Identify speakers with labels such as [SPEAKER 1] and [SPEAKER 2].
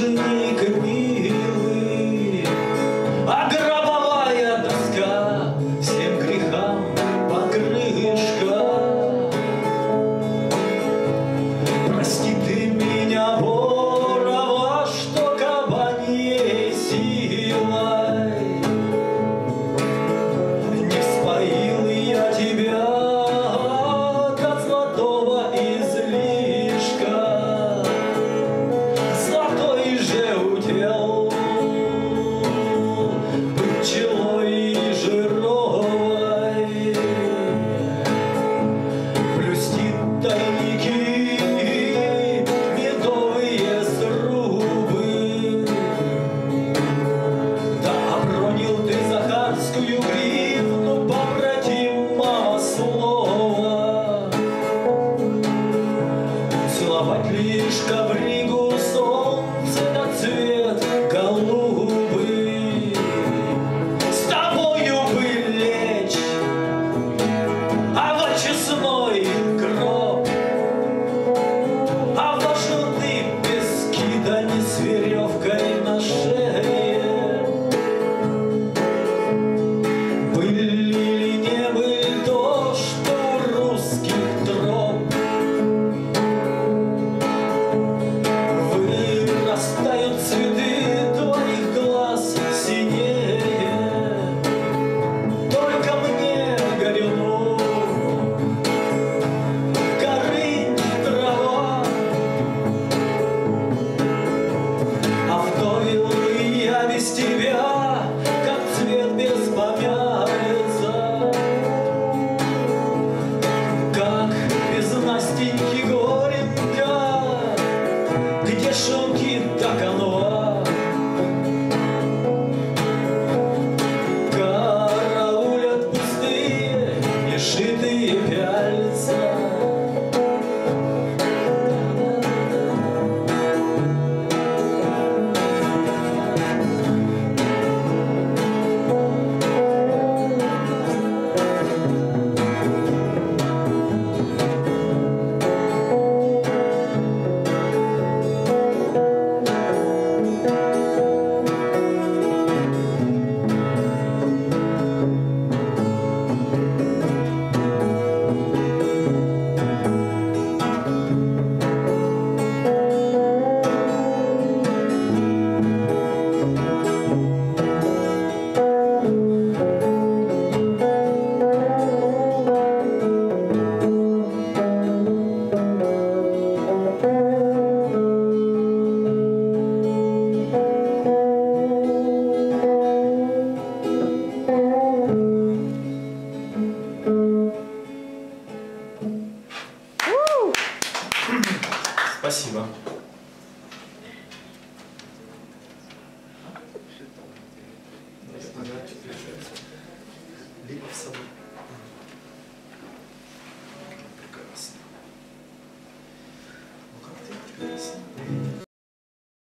[SPEAKER 1] 是你。Да
[SPEAKER 2] Спасибо. Лик в.